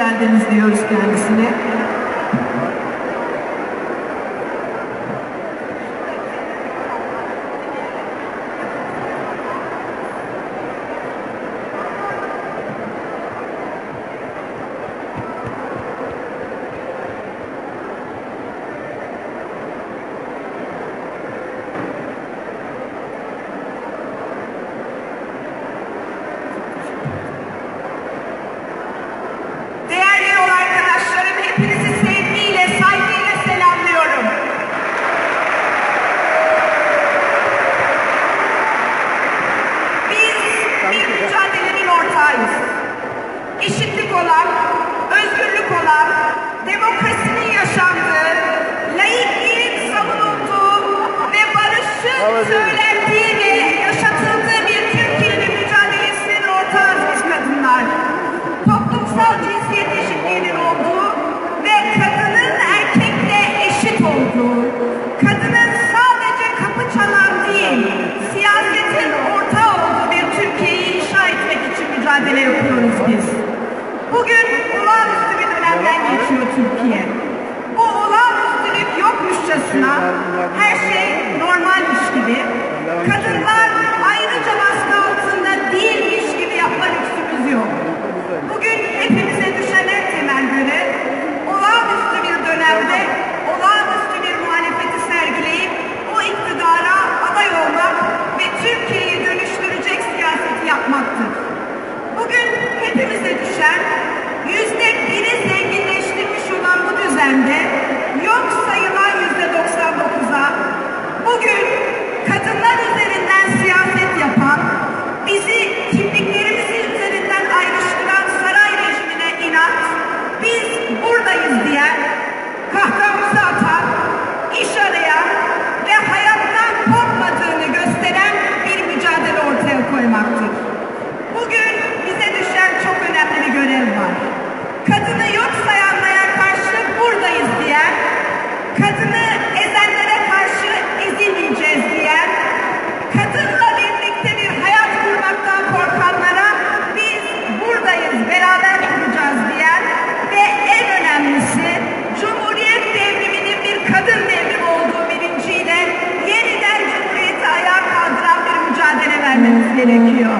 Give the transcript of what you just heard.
geldiniz diyoruz kendisine. söylendiği ve yaşatıldığı bir Türk dilinin mücadelesinin ortağı biz kadınlar. Toplumsal cinsiyet eşitliğinin olduğu ve kadının erkekle eşit olduğu, kadının sadece kapı çalan değil, siyasetin ortağı olduğu bir Türkiye'yi inşa etmek için mücadele yapıyoruz biz. Bugün olağanüstü bir dönemden geçiyor Türkiye. Bu olağanüstülük yokmuşçasına her kadını yok sayanlara karşı buradayız diyen, kadını ezenlere karşı ezilmeyeceğiz diyen, kadınla birlikte bir hayat kurmaktan korkanlara biz buradayız, beraber kuracağız diyen ve en önemlisi Cumhuriyet devriminin bir kadın devrimi olduğu bilinciyle yeniden Cumhuriyeti ayağa kaldıran bir mücadele vermemiz gerekiyor.